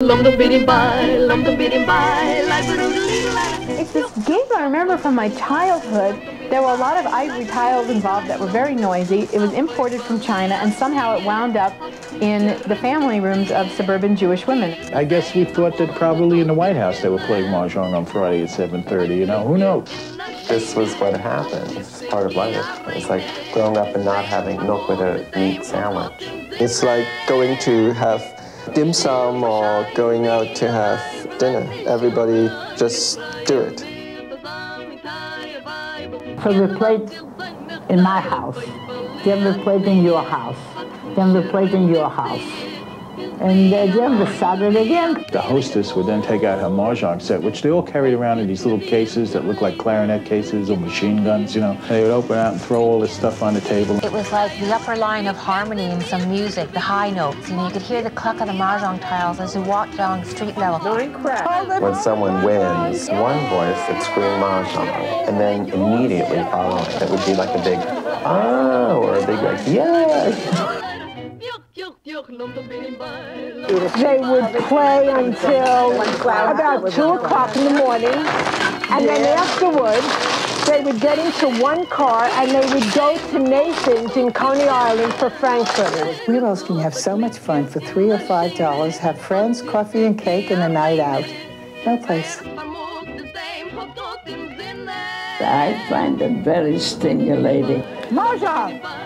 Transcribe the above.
It's this game I remember from my childhood. There were a lot of ivory tiles involved that were very noisy. It was imported from China, and somehow it wound up in the family rooms of suburban Jewish women. I guess we thought that probably in the White House they were playing mahjong on Friday at 7:30. You know, who knows? This was what happened. It's part of life. It's like growing up and not having milk with a meat sandwich. It's like going to have dim sum or going out to have dinner. Everybody just do it. So we played in my house, then we played in your house, then we played in your house. And uh, then we started again. The hostess would then take out her mahjong set, which they all carried around in these little cases that looked like clarinet cases or machine guns, you know. They would open out and throw all this stuff on the table. It was like the upper line of harmony in some music, the high notes. You know, you could hear the cluck of the mahjong tiles as you walked along street level. When someone wins, one voice would scream mahjong, and then immediately following, it would be like a big oh or a big like yeah. They would play until about 2 o'clock in the morning, and then afterwards, they would get into one car and they would go to Nathan's in Coney Island for Frankfurters. Where else can you have so much fun for three or five dollars, have friends, coffee and cake, and a night out? No place. I find it very stimulating. Mahjong!